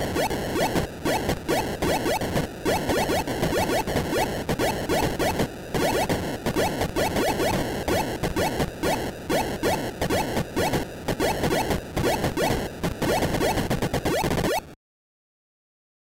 Yeah.